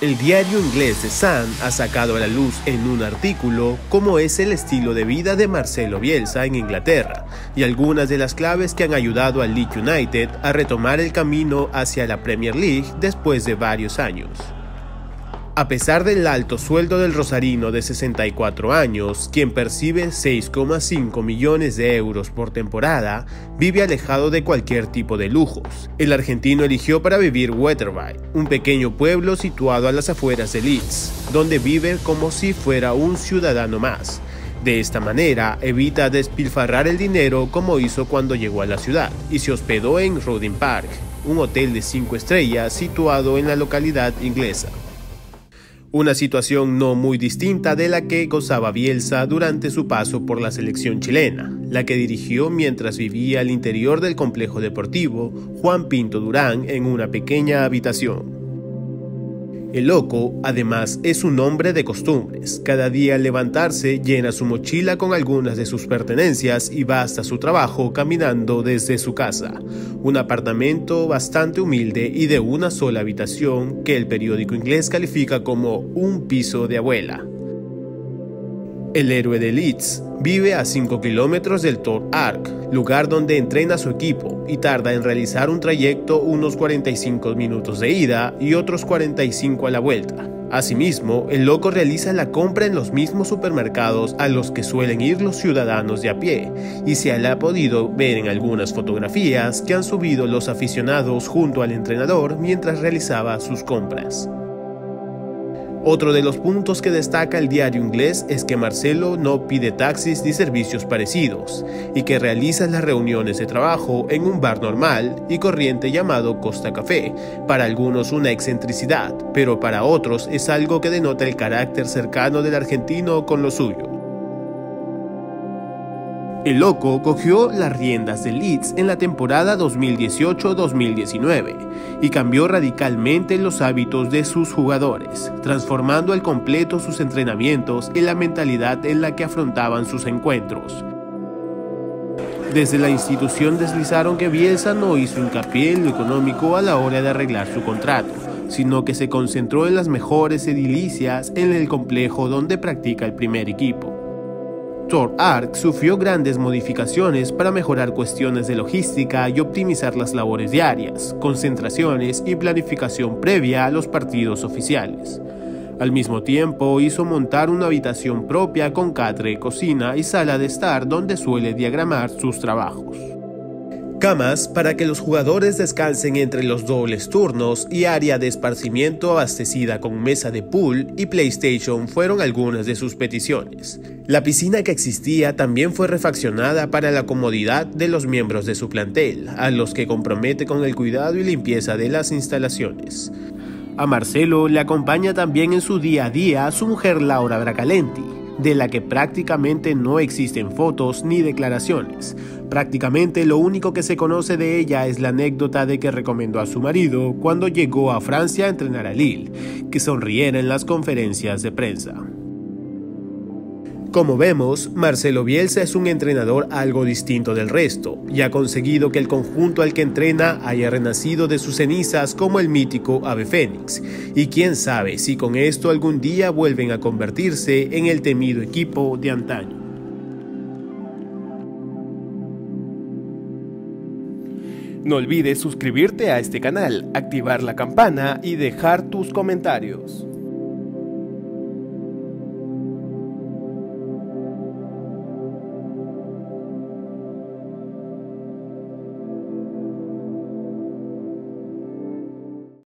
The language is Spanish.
El diario inglés The Sun ha sacado a la luz en un artículo cómo es el estilo de vida de Marcelo Bielsa en Inglaterra y algunas de las claves que han ayudado al Leeds United a retomar el camino hacia la Premier League después de varios años. A pesar del alto sueldo del rosarino de 64 años, quien percibe 6,5 millones de euros por temporada, vive alejado de cualquier tipo de lujos. El argentino eligió para vivir Wetherby, un pequeño pueblo situado a las afueras de Leeds, donde vive como si fuera un ciudadano más. De esta manera, evita despilfarrar el dinero como hizo cuando llegó a la ciudad y se hospedó en Rodin Park, un hotel de 5 estrellas situado en la localidad inglesa. Una situación no muy distinta de la que gozaba Bielsa durante su paso por la selección chilena, la que dirigió mientras vivía al interior del complejo deportivo Juan Pinto Durán en una pequeña habitación. El loco, además, es un hombre de costumbres. Cada día al levantarse llena su mochila con algunas de sus pertenencias y va hasta su trabajo caminando desde su casa. Un apartamento bastante humilde y de una sola habitación que el periódico inglés califica como un piso de abuela. El héroe de Leeds vive a 5 kilómetros del Tor Arc, lugar donde entrena su equipo y tarda en realizar un trayecto unos 45 minutos de ida y otros 45 a la vuelta. Asimismo, el loco realiza la compra en los mismos supermercados a los que suelen ir los ciudadanos de a pie, y se le ha podido ver en algunas fotografías que han subido los aficionados junto al entrenador mientras realizaba sus compras. Otro de los puntos que destaca el diario inglés es que Marcelo no pide taxis ni servicios parecidos y que realiza las reuniones de trabajo en un bar normal y corriente llamado Costa Café, para algunos una excentricidad, pero para otros es algo que denota el carácter cercano del argentino con lo suyo. El Loco cogió las riendas del Leeds en la temporada 2018-2019 y cambió radicalmente los hábitos de sus jugadores, transformando al completo sus entrenamientos y la mentalidad en la que afrontaban sus encuentros. Desde la institución deslizaron que Bielsa no hizo hincapié en lo económico a la hora de arreglar su contrato, sino que se concentró en las mejores edilicias en el complejo donde practica el primer equipo. Tor Arc sufrió grandes modificaciones para mejorar cuestiones de logística y optimizar las labores diarias, concentraciones y planificación previa a los partidos oficiales. Al mismo tiempo hizo montar una habitación propia con catre, cocina y sala de estar donde suele diagramar sus trabajos. Camas para que los jugadores descansen entre los dobles turnos y área de esparcimiento abastecida con mesa de pool y PlayStation fueron algunas de sus peticiones. La piscina que existía también fue refaccionada para la comodidad de los miembros de su plantel, a los que compromete con el cuidado y limpieza de las instalaciones. A Marcelo le acompaña también en su día a día su mujer Laura Bracalenti, de la que prácticamente no existen fotos ni declaraciones. Prácticamente lo único que se conoce de ella es la anécdota de que recomendó a su marido cuando llegó a Francia a entrenar a Lille, que sonriera en las conferencias de prensa. Como vemos, Marcelo Bielsa es un entrenador algo distinto del resto y ha conseguido que el conjunto al que entrena haya renacido de sus cenizas como el mítico Ave Fénix. Y quién sabe si con esto algún día vuelven a convertirse en el temido equipo de antaño. No olvides suscribirte a este canal, activar la campana y dejar tus comentarios.